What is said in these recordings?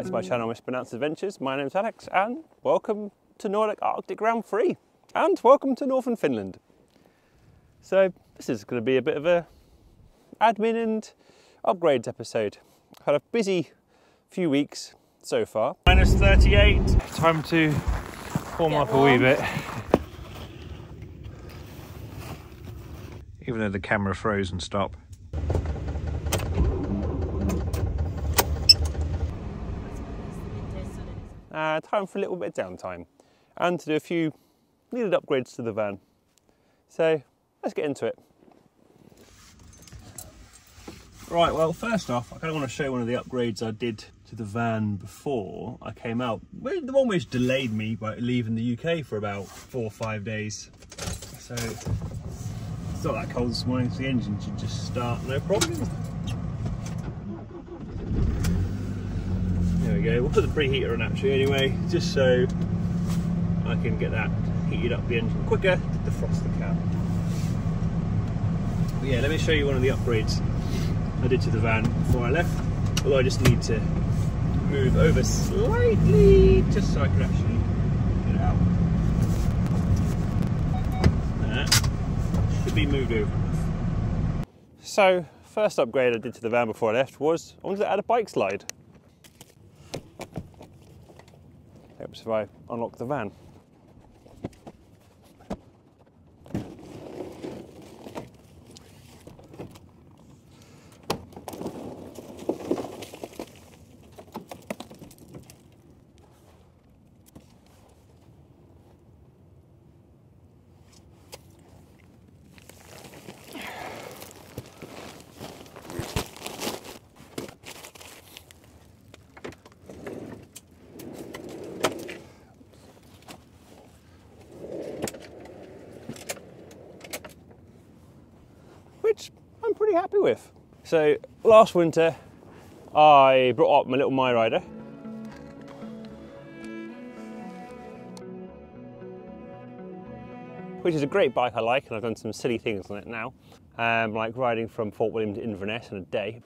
back to my channel, Mispronounced Adventures. My name's Alex, and welcome to Nordic Arctic Grand Prix, and welcome to Northern Finland. So, this is going to be a bit of a admin and upgrades episode. Had a busy few weeks so far. Minus 38. Time to warm Get up a wee bit. even though the camera froze and stopped. Uh, time for a little bit of downtime and to do a few needed upgrades to the van. So let's get into it. Right, well, first off, I kind of want to show one of the upgrades I did to the van before I came out. The one which delayed me by leaving the UK for about four or five days. So it's not that cold this morning, so the engine should just start no problem. We go. We'll put the preheater on actually anyway, just so I can get that heated up the engine quicker to defrost the cab. But yeah, let me show you one of the upgrades I did to the van before I left. Although I just need to move over slightly just so I can actually get it out. That should be moved over. So, first upgrade I did to the van before I left was I wanted to add a bike slide. Helps if I unlock the van. which With. So last winter, I brought up my little My Rider. Which is a great bike I like, and I've done some silly things on it now, um, like riding from Fort William to Inverness in a day.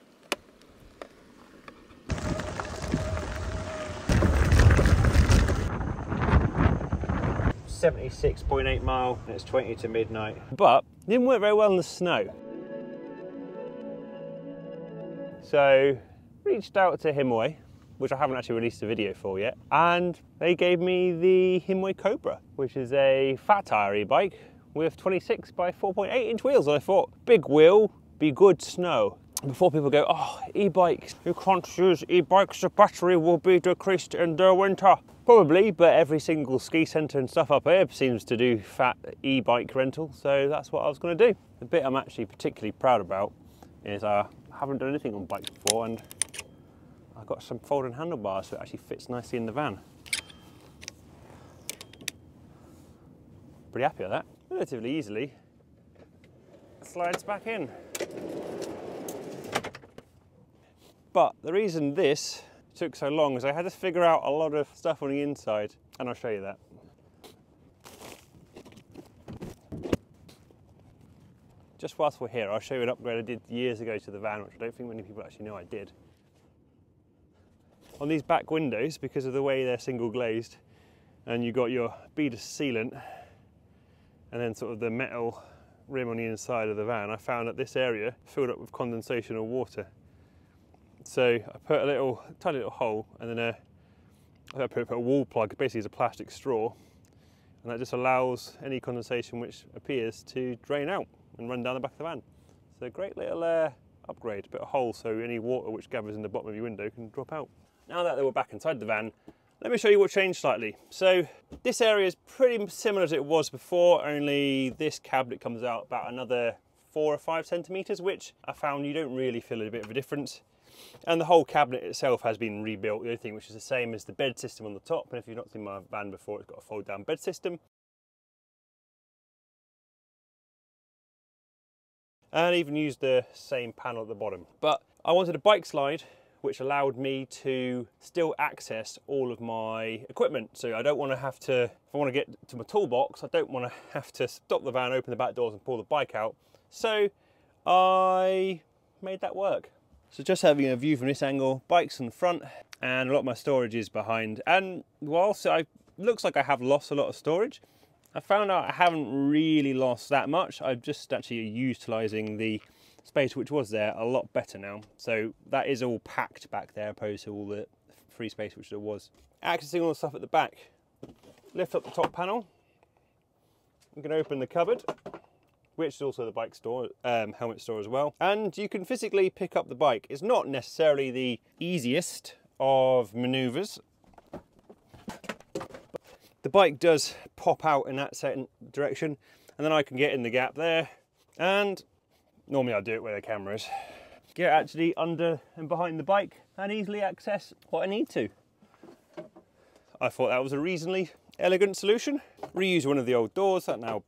Seventy-six point eight mile, and it's twenty to midnight. But it didn't work very well in the snow. So reached out to Himiway, which I haven't actually released a video for yet, and they gave me the Himiway Cobra, which is a fat tire e-bike with 26 by 4.8 inch wheels. And I thought, big wheel, be good snow. Before people go, oh, e-bikes, you can't use e-bikes, the battery will be decreased in the winter. Probably, but every single ski centre and stuff up here seems to do fat e-bike rental, so that's what I was to do. The bit I'm actually particularly proud about is uh, I haven't done anything on bikes before and I've got some folding handlebars so it actually fits nicely in the van. Pretty happy with that. Relatively easily slides back in. But the reason this took so long is I had to figure out a lot of stuff on the inside and I'll show you that. Just whilst we're here, I'll show you an upgrade I did years ago to the van, which I don't think many people actually know I did. On these back windows, because of the way they're single glazed, and you've got your bead of sealant, and then sort of the metal rim on the inside of the van, I found that this area filled up with condensation or water. So I put a little, tiny little hole, and then a, I put, a wall plug, basically is a plastic straw, and that just allows any condensation which appears to drain out and run down the back of the van. So a great little uh, upgrade, a bit of hole so any water which gathers in the bottom of your window can drop out. Now that we're back inside the van, let me show you what changed slightly. So this area is pretty similar as it was before, only this cabinet comes out about another four or five centimeters, which I found you don't really feel a bit of a difference. And the whole cabinet itself has been rebuilt, the only thing which is the same as the bed system on the top. And if you've not seen my van before, it's got a fold down bed system. And even used the same panel at the bottom. But I wanted a bike slide which allowed me to still access all of my equipment. So I don't want to have to, if I want to get to my toolbox, I don't want to have to stop the van, open the back doors and pull the bike out. So I made that work. So just having a view from this angle, bikes in the front and a lot of my storage is behind. And whilst I looks like I have lost a lot of storage, I found out I haven't really lost that much. I'm just actually utilising the space which was there a lot better now. So that is all packed back there opposed to all the free space which there was. Accessing all the stuff at the back. Lift up the top panel. I'm going to open the cupboard which is also the bike store, um, helmet store as well. And you can physically pick up the bike. It's not necessarily the easiest of maneuvers. The bike does pop out in that certain direction and then I can get in the gap there and normally I do it where the camera is. Get actually under and behind the bike and easily access what I need to. I thought that was a reasonably elegant solution. Reuse one of the old doors that now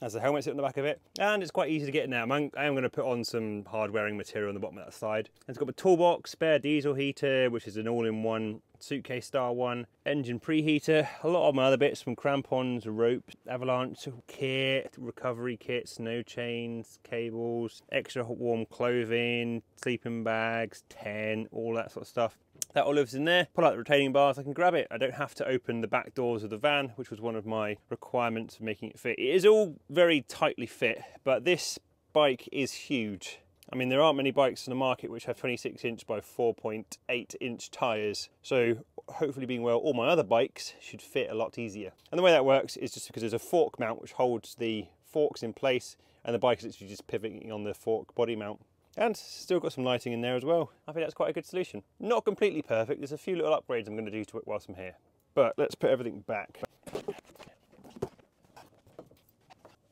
has the helmet sitting on the back of it and it's quite easy to get in now. I'm, I am going to put on some hard wearing material on the bottom of that side. It's got my toolbox, spare diesel heater which is an all-in-one suitcase style one, engine preheater, a lot of my other bits from crampons, ropes, avalanche kit, recovery kit, snow chains, cables, extra hot warm clothing, sleeping bags, tent, all that sort of stuff. That all lives in there. Pull out the retaining bars, I can grab it. I don't have to open the back doors of the van, which was one of my requirements for making it fit. It is all very tightly fit, but this bike is huge. I mean, there aren't many bikes on the market which have 26 inch by 4.8 inch tyres. So hopefully being well, all my other bikes should fit a lot easier. And the way that works is just because there's a fork mount which holds the forks in place and the bike is literally just pivoting on the fork body mount. And still got some lighting in there as well. I think that's quite a good solution. Not completely perfect, there's a few little upgrades I'm gonna do to it whilst I'm here. But let's put everything back.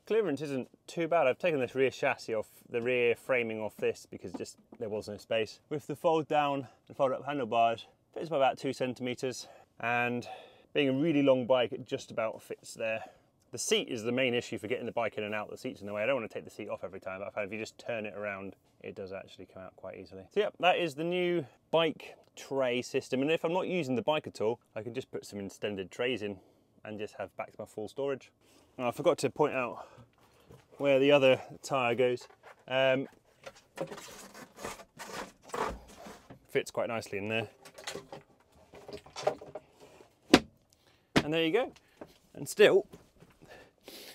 Clearance isn't too bad. I've taken this rear chassis off, the rear framing off this because just there was no space. With the fold down and fold up handlebars, fits by about two centimeters. And being a really long bike, it just about fits there. The seat is the main issue for getting the bike in and out. The seat's in the way. I don't want to take the seat off every time, but if you just turn it around, it does actually come out quite easily. So yeah, that is the new bike tray system. And if I'm not using the bike at all, I can just put some extended trays in and just have back to my full storage. I forgot to point out where the other tyre goes. Um, fits quite nicely in there. And there you go. And still,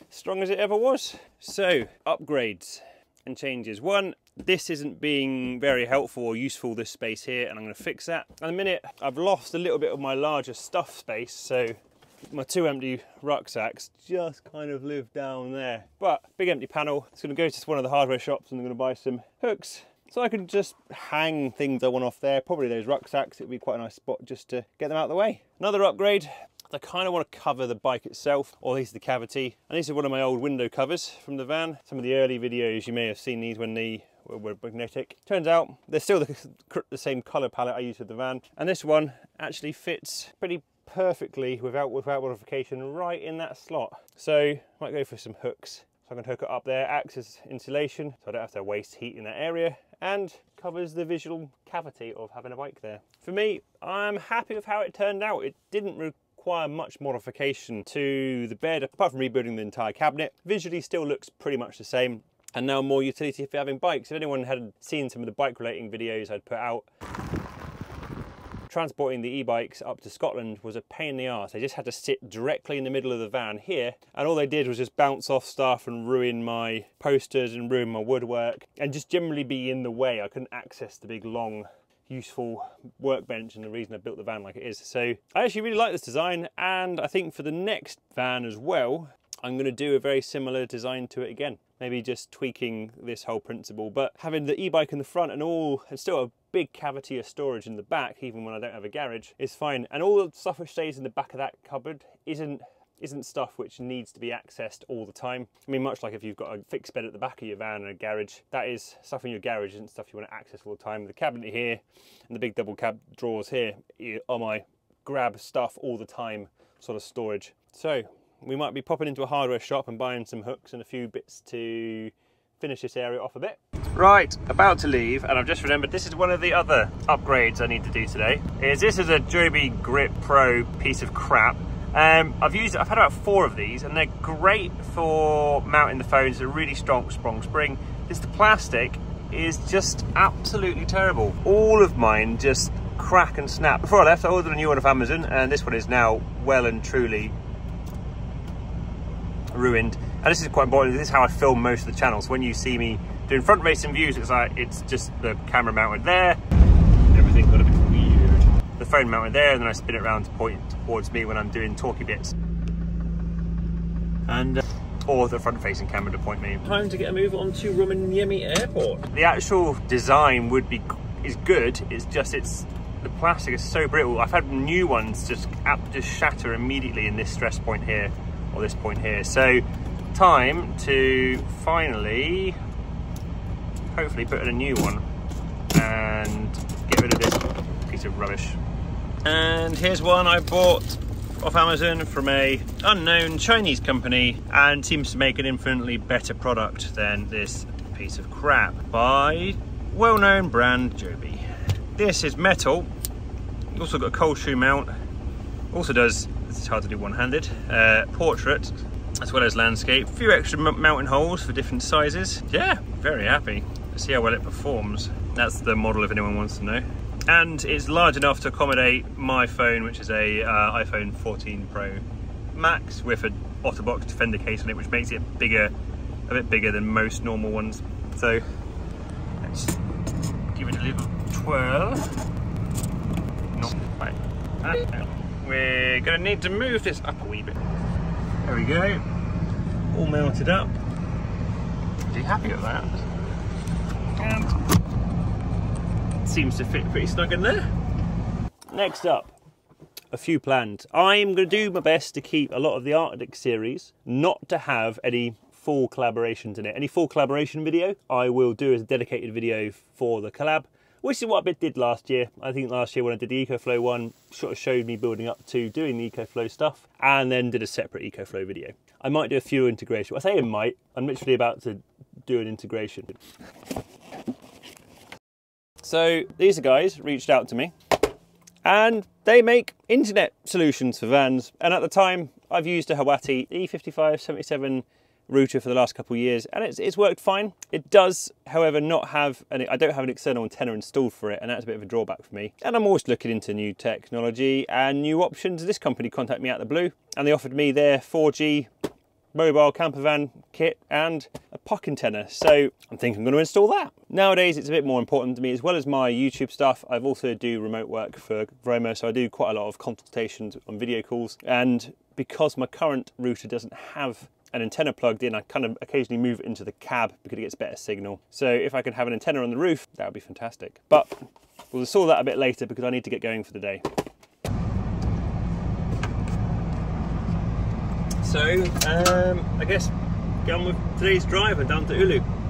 strong as it ever was. So, upgrades and changes. One, this isn't being very helpful or useful, this space here, and I'm gonna fix that. In a minute, I've lost a little bit of my larger stuff space, so my two empty rucksacks just kind of live down there. But big empty panel, it's gonna go to one of the hardware shops and I'm gonna buy some hooks so I can just hang things I want off there, probably those rucksacks, it'd be quite a nice spot just to get them out of the way. Another upgrade, I kind of want to cover the bike itself, or at least the cavity. And these are one of my old window covers from the van. Some of the early videos, you may have seen these when they were magnetic. Turns out they're still the, the same color palette I used with the van. And this one actually fits pretty perfectly without without modification right in that slot. So might go for some hooks. So I can hook it up there, acts as insulation, so I don't have to waste heat in that area, and covers the visual cavity of having a bike there. For me, I'm happy with how it turned out. It didn't require much modification to the bed, apart from rebuilding the entire cabinet. Visually still looks pretty much the same. And now more utility for having bikes. If anyone had seen some of the bike relating videos I'd put out, transporting the e-bikes up to Scotland was a pain in the arse. They just had to sit directly in the middle of the van here and all they did was just bounce off stuff and ruin my posters and ruin my woodwork and just generally be in the way. I couldn't access the big long useful workbench and the reason I built the van like it is. So I actually really like this design and I think for the next van as well, I'm going to do a very similar design to it again. Maybe just tweaking this whole principle, but having the e-bike in the front and all, and still a big cavity of storage in the back, even when I don't have a garage, is fine. And all the stuff which stays in the back of that cupboard isn't isn't stuff which needs to be accessed all the time. I mean, much like if you've got a fixed bed at the back of your van and a garage, that is stuff in your garage isn't stuff you want to access all the time. The cabinet here and the big double cab drawers here are my grab stuff all the time sort of storage. So we might be popping into a hardware shop and buying some hooks and a few bits to finish this area off a bit. Right, about to leave, and I've just remembered this is one of the other upgrades I need to do today. Is this is a Joby Grip Pro piece of crap. Um, I've used, I've had about four of these, and they're great for mounting the phones. A really strong, strong spring. This the plastic is just absolutely terrible. All of mine just crack and snap. Before I left, I ordered a new one off Amazon, and this one is now well and truly ruined. And this is quite important. This is how I film most of the channels. When you see me doing front facing views, it's like it's just the camera mounted there. Everything got a bit weird. The phone mounted there, and then I spin it around to point towards me when I'm doing talky bits. And uh, or the front facing camera to point me. Time to get a move on to Rovaniemi Airport. The actual design would be is good. It's just it's the plastic is so brittle. I've had new ones just just shatter immediately in this stress point here or this point here. So time to finally, hopefully put in a new one and get rid of this piece of rubbish. And here's one I bought off Amazon from a unknown Chinese company and seems to make an infinitely better product than this piece of crap by well-known brand Joby. This is metal, also got a cold shoe mount, also does, it's hard to do one-handed, uh, portrait as well as landscape. A few extra mountain holes for different sizes. Yeah, very happy. Let's see how well it performs. That's the model if anyone wants to know. And it's large enough to accommodate my phone, which is a uh, iPhone 14 Pro Max with an OtterBox Defender case on it, which makes it bigger, a bit bigger than most normal ones. So let's give it a little twirl. Not quite. Ah, we're gonna need to move this up a wee bit. There we go. All mounted up. Pretty happy with that. And seems to fit pretty snug in there. Next up, a few plans. I'm going to do my best to keep a lot of the Arctic series, not to have any full collaborations in it. Any full collaboration video, I will do as a dedicated video for the collab which is what I did last year. I think last year when I did the EcoFlow one, sort of showed me building up to doing the EcoFlow stuff, and then did a separate EcoFlow video. I might do a few integration. I say I might, I'm literally about to do an integration. So these guys reached out to me and they make internet solutions for vans. And at the time, I've used a Huawei E5577 router for the last couple of years and it's, it's worked fine. It does, however, not have, an, I don't have an external antenna installed for it and that's a bit of a drawback for me. And I'm always looking into new technology and new options. This company contacted me out of the blue and they offered me their 4G mobile camper van kit and a puck antenna. So I'm thinking I'm going to install that. Nowadays, it's a bit more important to me, as well as my YouTube stuff. I've also do remote work for Roamer, so I do quite a lot of consultations on video calls. And because my current router doesn't have an antenna plugged in, I kind of occasionally move it into the cab because it gets better signal. So if I could have an antenna on the roof, that would be fantastic. But we'll solve that a bit later because I need to get going for the day. So um, I guess get on with today's drive and down to Oulu.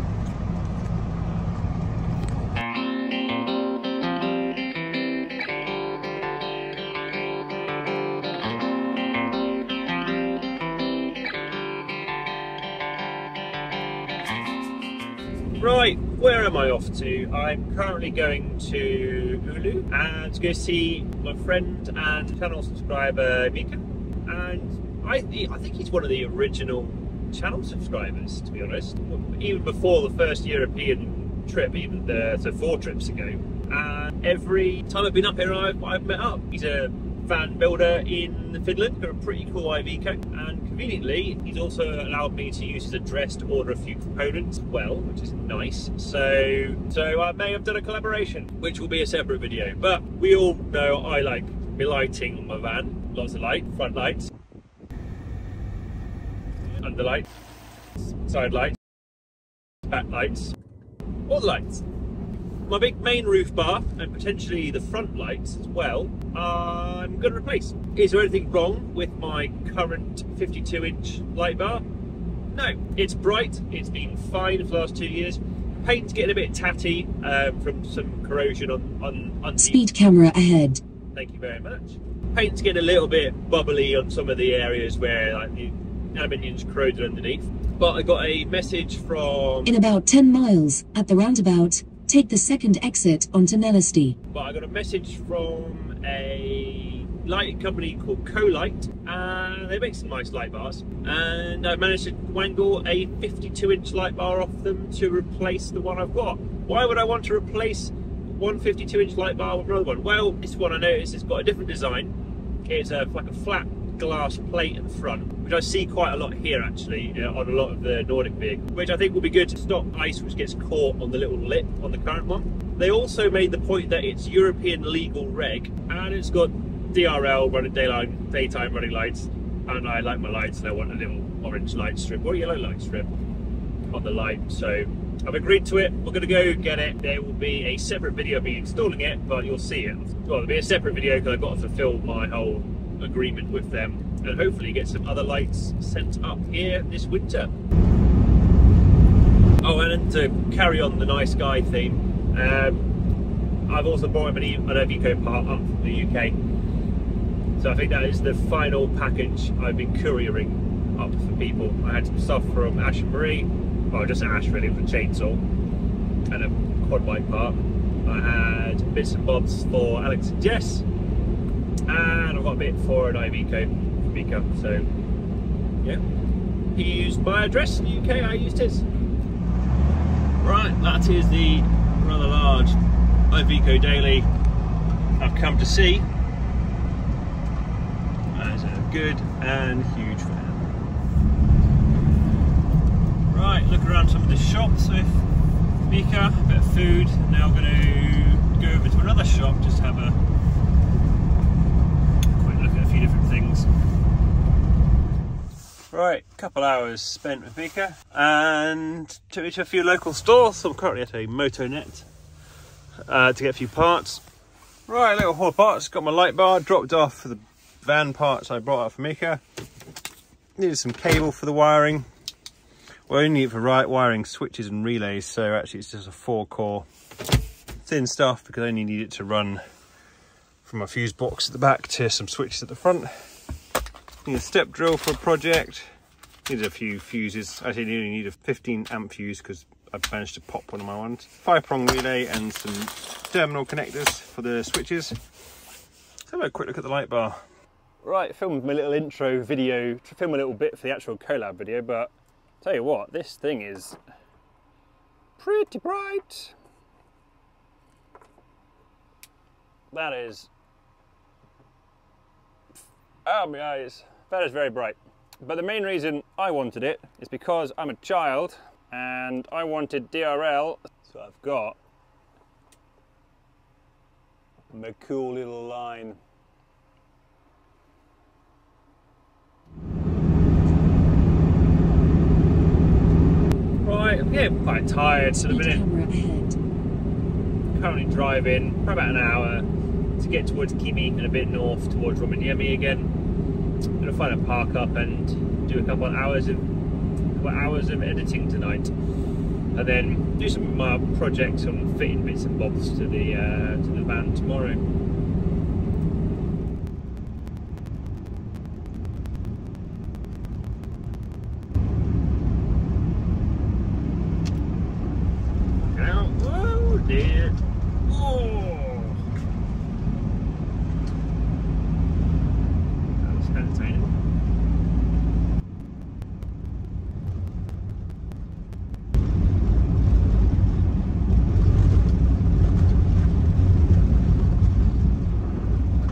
Right, where am I off to? I'm currently going to Oulu and to go see my friend and channel subscriber Mika. And I, I think he's one of the original channel subscribers, to be honest. Even before the first European trip, even the, so four trips ago. And every time I've been up here, I've, I've met up. He's a van builder in Finland, got a pretty cool Iveco, and conveniently, he's also allowed me to use his address to order a few components as well, which is nice. So, so I may have done a collaboration, which will be a separate video. But we all know I like lighting on my van, lots of light, front lights, under lights, side lights, back lights, all the lights my big main roof bar and potentially the front lights as well, I'm going to replace. Is there anything wrong with my current 52 inch light bar? No, it's bright, it's been fine for the last two years. Paint's getting a bit tatty uh, from some corrosion on, on, on Speed camera ahead. Thank you very much. Paint's getting a little bit bubbly on some of the areas where like the aluminium's corroded underneath. But I got a message from. In about 10 miles, at the roundabout, take the second exit onto Nellisty. But I got a message from a lighting company called Colight, and they make some nice light bars. And I managed to wangle a 52 inch light bar off them to replace the one I've got. Why would I want to replace one 52 inch light bar with another one? Well, this one I noticed it's got a different design. It's a, like a flat glass plate at the front, which I see quite a lot here actually uh, on a lot of the Nordic vehicles, which I think will be good to stop ice which gets caught on the little lip on the current one. They also made the point that it's European legal reg and it's got DRL running daylight, daytime running lights and I like my lights and I want a little orange light strip or yellow light strip on the light so I've agreed to it. We're going to go get it. There will be a separate video of me installing it, but you'll see it. Well, there'll be a separate video because I've got to fulfill my whole agreement with them and hopefully get some other lights sent up here this winter. Oh, and to carry on the nice guy theme, um, I've also bought an, e an Iveco part up from the UK. So I think that is the final package I've been couriering up for people. I had some stuff from Ash and Marie, well just Ash really with a chainsaw and a quad bike part. I had bits and bobs for Alex and Jess, and I've got a bit for an Iveco Mika. So yeah, he used my address in the UK. I used his. Right, that is the rather large Iveco Daily I've come to see. As a good and huge fan. Right, look around some of the shops with Mika, a bit of food. Now I'm going to go over to another shop just to have a quick look at a few different things. Right, a couple hours spent with Mika and took me to a few local stores. So I'm currently at a Motonet uh, to get a few parts. Right, a little haul of parts. Got my light bar dropped off for the van parts I brought up for Mika. Needed some cable for the wiring. We only need it for right wiring switches and relays, so actually it's just a four core thin stuff because I only need it to run from my fuse box at the back to some switches at the front. Need a step drill for a project. Needed a few fuses. Actually, I only need a 15 amp fuse because I've managed to pop one of my ones. Five prong relay and some terminal connectors for the switches. Let's have a quick look at the light bar. Right, filmed my little intro video to film a little bit for the actual collab video, but tell you what, this thing is pretty bright. That is, oh my eyes. That is very bright. But the main reason I wanted it is because I'm a child and I wanted DRL, so I've got my cool little line. Right, I'm getting quite tired, so the minute currently driving for about an hour to get towards Kemi and a bit north towards Rovaniemi again. I'm gonna find a park up and do a couple of hours of couple of hours of editing tonight, and then do some of my projects on fitting bits and bobs to the uh, to the van tomorrow. Now, whoa, dear. Oh. That was entertaining.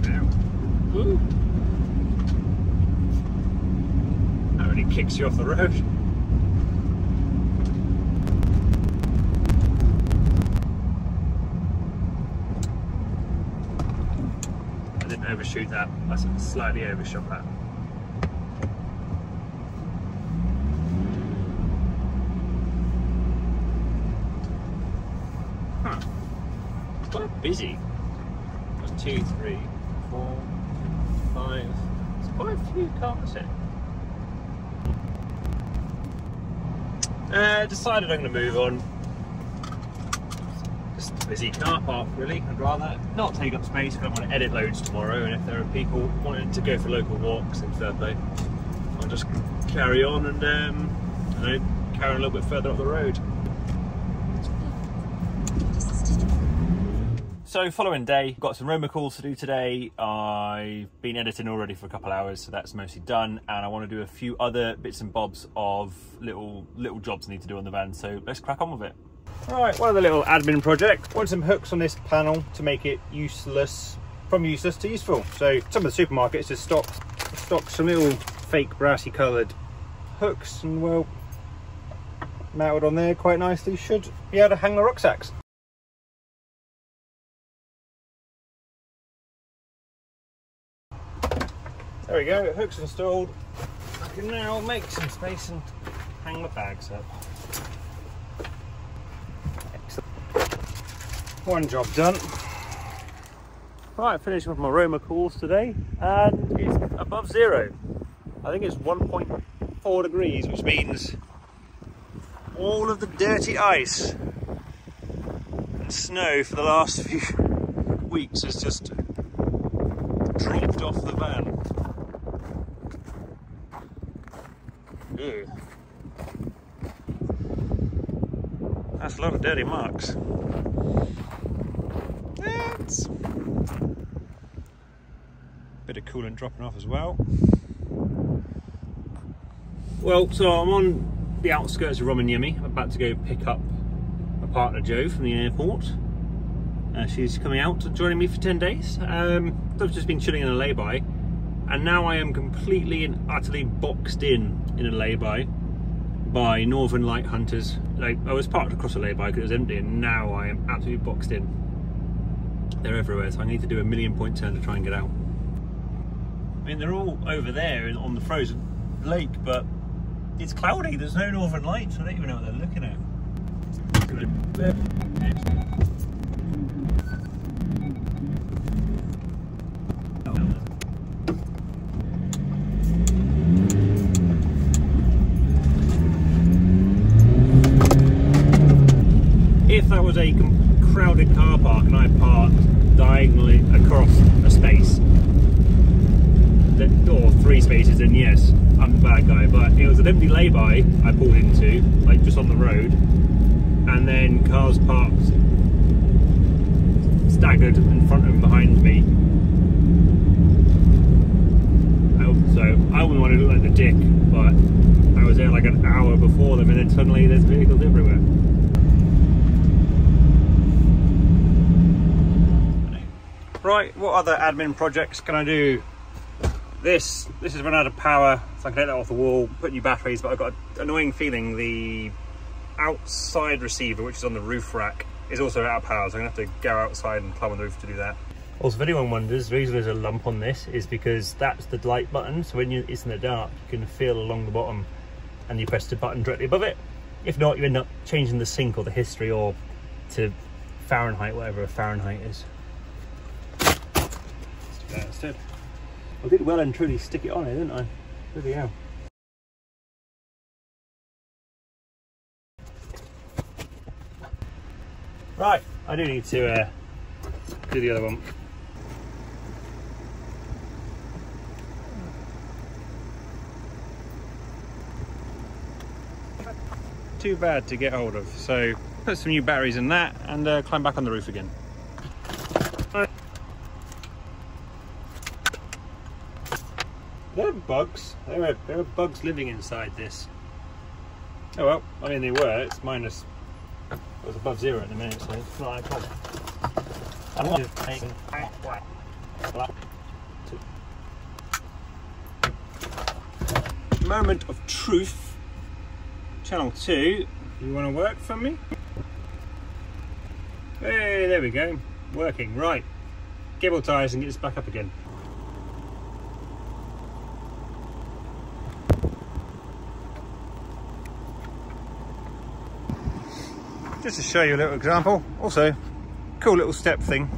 Now, woo. That really kicks you off the road. I didn't overshoot that. I slightly overshot that. Huh. It's quite busy. One, two, three, four, five. There's quite a few cars here. Uh, decided I'm going to move on. Busy car park, really. I'd rather not take up space because I want to edit loads tomorrow. And if there are people wanting to go for local walks, then fair play. Fine. just carry on and um, don't know, carry on a little bit further up the road. So following day, got some Roamer calls to do today. I've been editing already for a couple hours, so that's mostly done. And I want to do a few other bits and bobs of little little jobs I need to do on the van. So let's crack on with it. Right, one of the little admin projects. Want some hooks on this panel to make it useless, from useless to useful. So some of the supermarkets just stock stock some little fake brassy coloured hooks, and well, mounted on there quite nicely. Should be able to hang the rucksacks. There we go, hooks installed. I can now make some space and hang my bags up. One job done. Right, finishing with my Roamer calls today, and it's above zero. I think it's 1.4 degrees, which means all of the dirty ice and snow for the last few weeks has just dropped off the van. Ew. That's a lot of dirty marks. That's bit of coolant dropping off as well. Well, so I'm on the outskirts of Rovaniemi. I'm about to go pick up my partner Joe from the airport. Uh, she's coming out to joining me for 10 days. Um, I've just been chilling in a lay-by and now I am completely and utterly boxed in in a lay-by by Northern Light Hunters. Like, I was parked across a lay-by because it was empty and now I am absolutely boxed in. They're everywhere so I need to do a million point turn to try and get out. I mean they're all over there on the frozen lake but it's cloudy, there's no northern lights, I don't even know what they're looking at. If that was a crowded car park and I parked diagonally across a space, or three spaces, then yes, I'm the bad guy. But it was an empty lay-by I pulled into, like just on the road, and then cars parked staggered in front and behind me. So I wouldn't want to look like the dick, but I was there like an hour before them, and then suddenly there's vehicles everywhere. Right, what other admin projects can I do? This this has run out of power, so I can take that off the wall, put new batteries, but I've got an annoying feeling the outside receiver, which is on the roof rack, is also out of power, so I'm gonna have to go outside and climb on the roof to do that. Also, if anyone wonders, the reason there's a lump on this is because that's the light button, so when you, it's in the dark, you can feel along the bottom and you press the button directly above it. If not, you end up changing the sync or the history or to Fahrenheit, whatever a Fahrenheit is. Let's do That instead. I did well and truly stick it on it, didn't I? Bloody hell. Right, I do need to uh, do the other one. Too bad to get hold of, so put some new batteries in that and uh, climb back on the roof again. They're bugs. There are, there are bugs living inside this. Oh well, I mean they were, it's minus, it was above zero at the minute, so it's not a problem. Moment of truth. Channel 2, you want to work for me? Hey, there we go. Working, right. Gibble ties and get this back up again. Just to show you a little example. Also cool little step thing.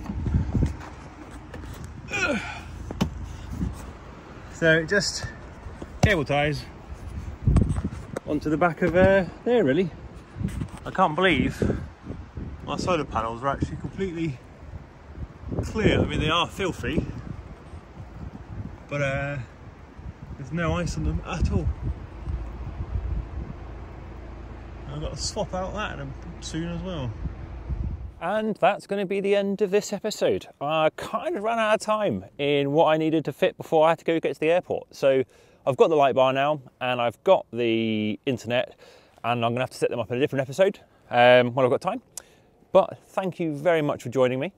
So it just cable ties onto the back of uh, there really. I can't believe my solar panels are actually completely clear. I mean they are filthy but uh, There's no ice on them at all. I've got to swap out that soon as well. And that's going to be the end of this episode. I kind of ran out of time in what I needed to fit before I had to go get to the airport. So I've got the light bar now and I've got the internet and I'm going to have to set them up in a different episode um, when I've got time. But thank you very much for joining me.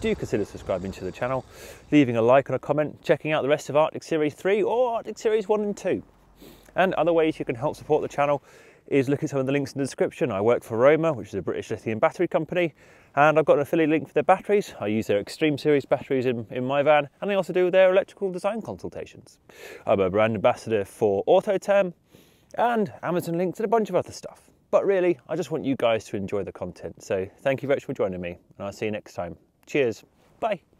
Do consider subscribing to the channel, leaving a like and a comment, checking out the rest of Arctic Series 3 or Arctic Series 1 and 2. And other ways you can help support the channel is look at some of the links in the description. I work for Roamer, which is a British lithium battery company, and I've got an affiliate link for their batteries. I use their Extreme Series batteries in, in my van, and I also do their electrical design consultations. I'm a brand ambassador for Autoterm, and Amazon links and a bunch of other stuff. But really, I just want you guys to enjoy the content. So thank you very much for joining me, and I'll see you next time. Cheers. Bye.